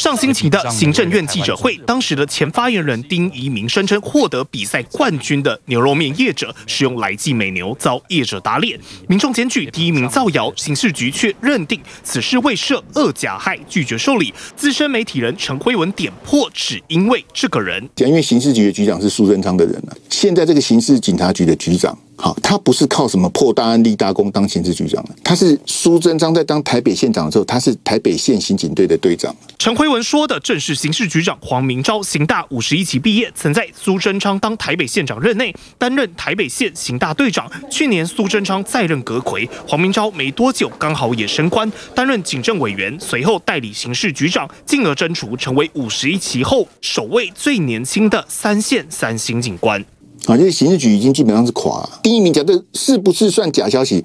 上星期的行政院记者会，当时的前发言人丁仪明声称，获得比赛冠军的牛肉面业者使用来记美牛，遭业者打脸。民众检举第一名造谣，刑事局却认定此事未涉恶假害，拒绝受理。资深媒体人陈辉文点破，只因为这个人，因为刑事局的局长是苏贞昌的人啊，现在这个刑事警察局的局长。好，他不是靠什么破大案立大功当刑事局长的，他是苏贞昌在当台北县长的时候，他是台北县刑警队的队长。陈辉文说的正是刑事局长黄明昭，刑大五十一期毕业，曾在苏贞昌当台北县长任内担任台北县刑大队长。去年苏贞昌再任阁魁，黄明昭没多久刚好也升官，担任警政委员，随后代理刑事局长，进而征除成为五十一期后首位最年轻的三线三星警官。啊，就是刑事局已经基本上是垮了。第一名讲的是不是算假消息，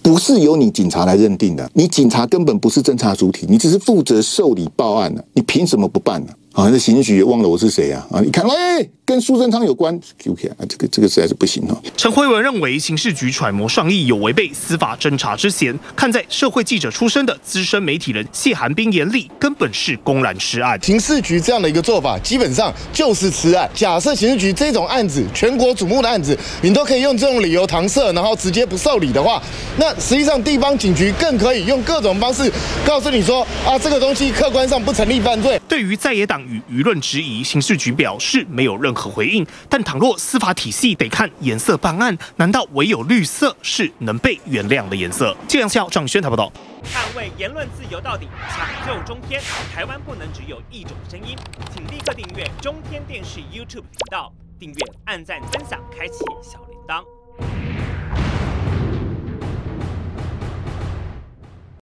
不是由你警察来认定的。你警察根本不是侦查主体，你只是负责受理报案的，你凭什么不办呢？那刑事局忘了我是谁啊？啊，你看，哎。跟苏贞昌有关，OK 啊，这个这个实在是不行哦。陈辉文认为刑事局揣摩上意，有违背司法侦查之嫌。看在社会记者出身的资深媒体人谢寒冰眼里，根本是公然吃案。刑事局这样的一个做法，基本上就是吃案。假设刑事局这种案子，全国瞩目的案子，你都可以用这种理由搪塞，然后直接不受理的话，那实际上地方警局更可以用各种方式告诉你说啊，这个东西客观上不成立犯罪。对于在野党与舆论质疑，刑事局表示没有任何。回应，但倘若司法体系得看颜色办案，难道唯有绿色是能被原谅的颜色？这样笑，张轩台报道。捍卫言论自由到底，抢救中天，台湾不能只有一种声音，请立刻订阅中天电视 YouTube 频道，订阅、按赞、分享、开启小铃铛。